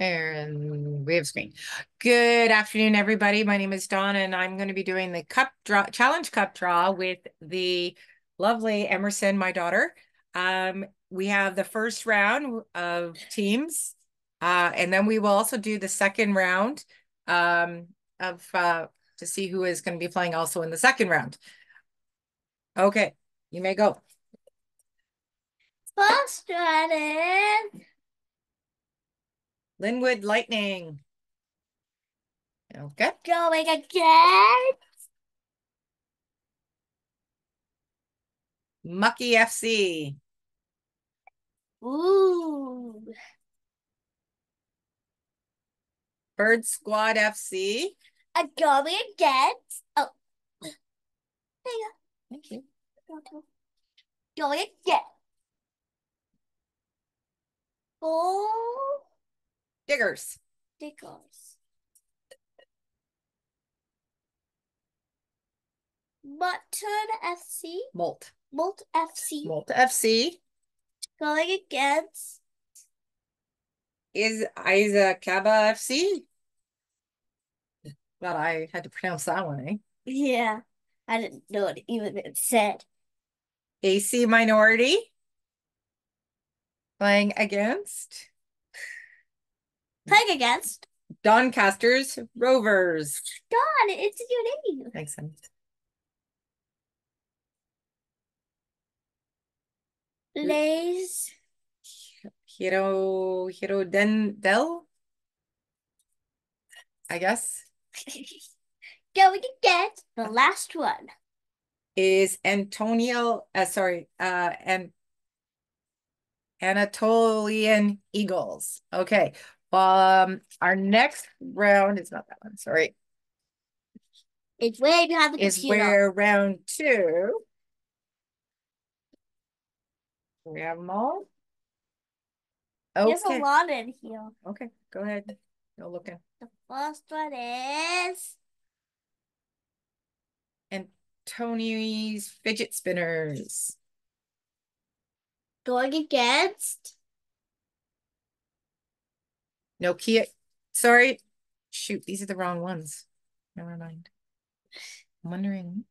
And we have screen. Good afternoon, everybody. My name is Dawn, and I'm going to be doing the cup draw challenge cup draw with the lovely Emerson, my daughter. Um, we have the first round of teams, uh, and then we will also do the second round um, of uh, to see who is going to be playing also in the second round. Okay, you may go. First one is Linwood Lightning. Okay. going again. Mucky FC. Ooh. Bird Squad FC. I'm going against. Oh. There you go. Thank you. go. Going again. Gold Diggers. stickers. Mutton FC. Molt. Molt FC. Molt FC Going against. is Isa Kaba FC. But I had to pronounce that one, eh? Yeah. I didn't know what even it said. AC Minority. Playing against Playing against. Doncaster's Rovers. Don, it's your name. Thanks, honey. Lays. Hiro Hiro Den Del. I guess Going against the last one. is Antonio. Uh, sorry, uh, and Anatolian Eagles. Okay. Um, our next round is not that one. Sorry, It's way behind the is computer. where round two. We have them all. There's a lot in here. Okay. Go ahead. Go looking. The first one is and Tony's fidget spinners. going against. Nokia. Sorry. Shoot, these are the wrong ones. Never mind. I'm wondering